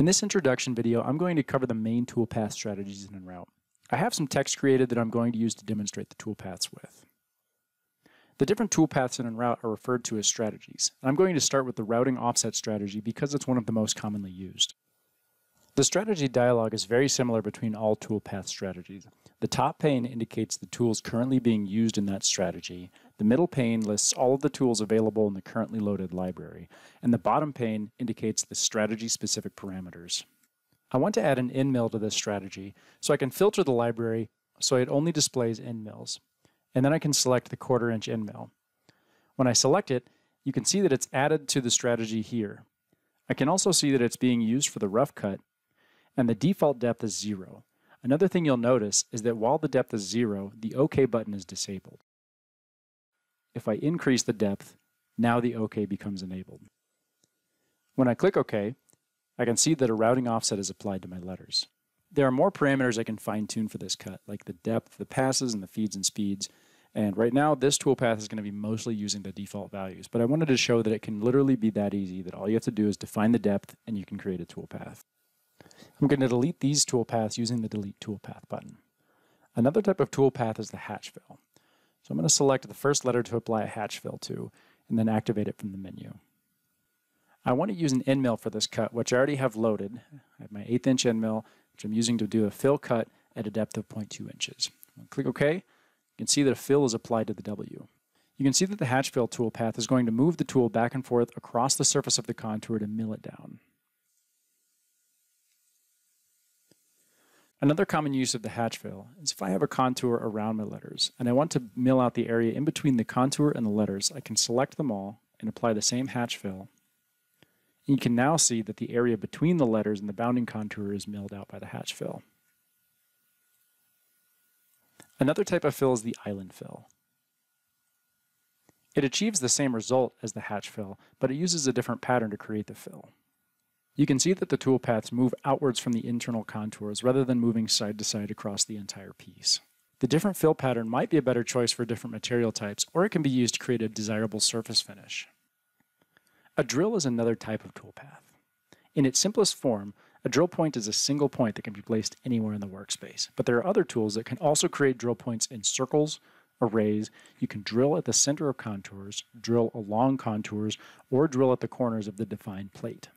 In this introduction video, I'm going to cover the main toolpath strategies in EnRoute. I have some text created that I'm going to use to demonstrate the toolpaths with. The different toolpaths in EnRoute are referred to as strategies. I'm going to start with the routing offset strategy because it's one of the most commonly used. The strategy dialog is very similar between all toolpath strategies. The top pane indicates the tools currently being used in that strategy. The middle pane lists all of the tools available in the currently loaded library. And the bottom pane indicates the strategy-specific parameters. I want to add an end mill to this strategy, so I can filter the library so it only displays end mills. And then I can select the quarter inch end mill. When I select it, you can see that it's added to the strategy here. I can also see that it's being used for the rough cut, and the default depth is zero. Another thing you'll notice is that while the depth is zero, the OK button is disabled. If I increase the depth, now the OK becomes enabled. When I click OK, I can see that a routing offset is applied to my letters. There are more parameters I can fine tune for this cut, like the depth, the passes, and the feeds and speeds. And right now, this toolpath is going to be mostly using the default values, but I wanted to show that it can literally be that easy, that all you have to do is define the depth and you can create a toolpath. I'm going to delete these toolpaths using the Delete Toolpath button. Another type of toolpath is the hatch fill. So I'm going to select the first letter to apply a hatch fill to, and then activate it from the menu. I want to use an end mill for this cut, which I already have loaded. I have my eighth inch end mill, which I'm using to do a fill cut at a depth of 0.2 inches. click OK. You can see that a fill is applied to the W. You can see that the hatch fill toolpath is going to move the tool back and forth across the surface of the contour to mill it down. Another common use of the hatch fill is if I have a contour around my letters and I want to mill out the area in between the contour and the letters, I can select them all and apply the same hatch fill. And you can now see that the area between the letters and the bounding contour is milled out by the hatch fill. Another type of fill is the island fill. It achieves the same result as the hatch fill, but it uses a different pattern to create the fill. You can see that the toolpaths move outwards from the internal contours rather than moving side to side across the entire piece. The different fill pattern might be a better choice for different material types, or it can be used to create a desirable surface finish. A drill is another type of toolpath. In its simplest form, a drill point is a single point that can be placed anywhere in the workspace, but there are other tools that can also create drill points in circles, arrays. You can drill at the center of contours, drill along contours, or drill at the corners of the defined plate.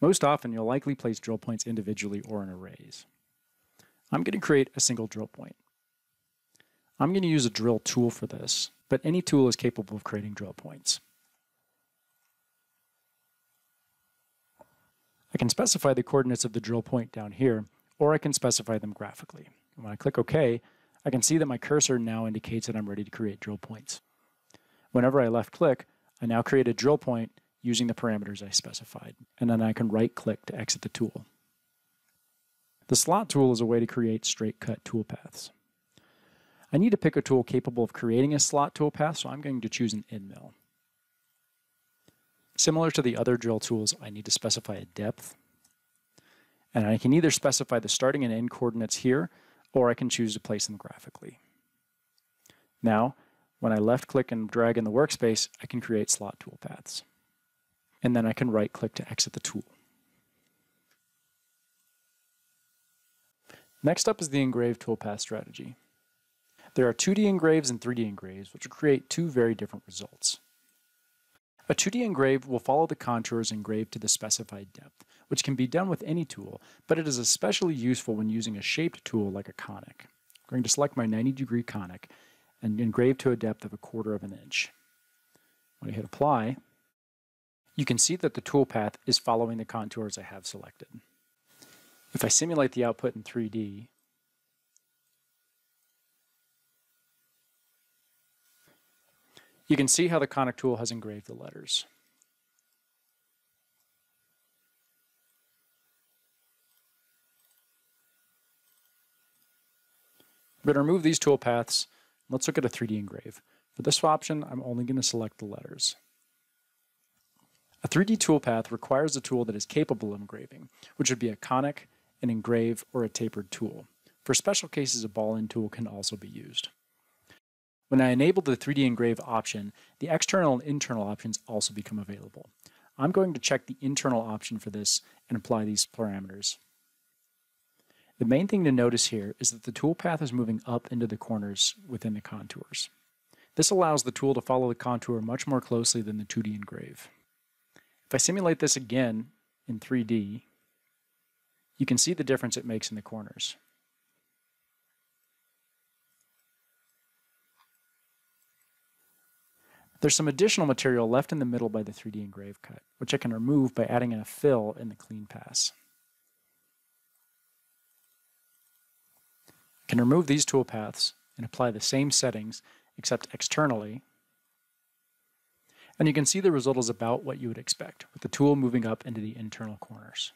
Most often, you'll likely place drill points individually or in arrays. I'm going to create a single drill point. I'm going to use a drill tool for this, but any tool is capable of creating drill points. I can specify the coordinates of the drill point down here, or I can specify them graphically. And when I click OK, I can see that my cursor now indicates that I'm ready to create drill points. Whenever I left click, I now create a drill point using the parameters I specified, and then I can right click to exit the tool. The slot tool is a way to create straight cut toolpaths. I need to pick a tool capable of creating a slot toolpath, so I'm going to choose an end mill. Similar to the other drill tools, I need to specify a depth, and I can either specify the starting and end coordinates here, or I can choose to place them graphically. Now, when I left click and drag in the workspace, I can create slot toolpaths and then I can right click to exit the tool. Next up is the engrave toolpath strategy. There are 2D engraves and 3D engraves, which will create two very different results. A 2D engrave will follow the contours engraved to the specified depth, which can be done with any tool, but it is especially useful when using a shaped tool like a conic. I'm going to select my 90 degree conic and engrave to a depth of a quarter of an inch. When I hit apply, you can see that the toolpath is following the contours I have selected. If I simulate the output in 3D, you can see how the conic tool has engraved the letters. I'm going to remove these toolpaths. Let's look at a 3D engrave. For this option, I'm only going to select the letters. A 3D toolpath requires a tool that is capable of engraving, which would be a conic, an engrave, or a tapered tool. For special cases, a ball-end tool can also be used. When I enable the 3D engrave option, the external and internal options also become available. I'm going to check the internal option for this and apply these parameters. The main thing to notice here is that the toolpath is moving up into the corners within the contours. This allows the tool to follow the contour much more closely than the 2D engrave. If I simulate this again in 3D, you can see the difference it makes in the corners. There's some additional material left in the middle by the 3D engrave cut, which I can remove by adding a fill in the clean pass. I can remove these toolpaths and apply the same settings except externally. And you can see the result is about what you would expect, with the tool moving up into the internal corners.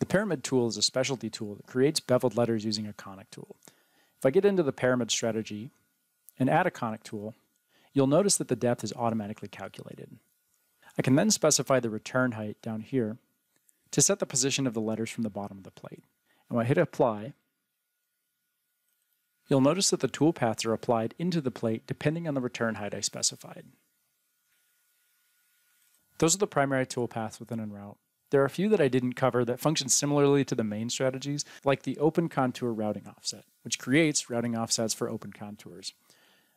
The Pyramid tool is a specialty tool that creates beveled letters using a conic tool. If I get into the pyramid strategy and add a conic tool, you'll notice that the depth is automatically calculated. I can then specify the return height down here to set the position of the letters from the bottom of the plate. And when I hit apply, you'll notice that the tool paths are applied into the plate depending on the return height I specified. Those are the primary tool paths within EnRoute. There are a few that I didn't cover that function similarly to the main strategies, like the open contour routing offset, which creates routing offsets for open contours.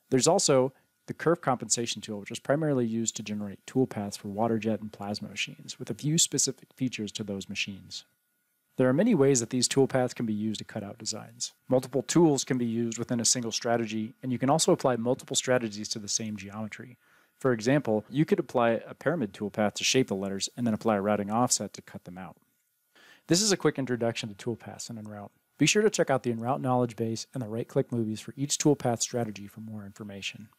There's also the curve compensation tool, which is primarily used to generate toolpaths for waterjet and plasma machines, with a few specific features to those machines. There are many ways that these toolpaths can be used to cut out designs. Multiple tools can be used within a single strategy, and you can also apply multiple strategies to the same geometry. For example, you could apply a pyramid toolpath to shape the letters and then apply a routing offset to cut them out. This is a quick introduction to toolpaths in EnRoute. Be sure to check out the EnRoute knowledge base and the right-click movies for each toolpath strategy for more information.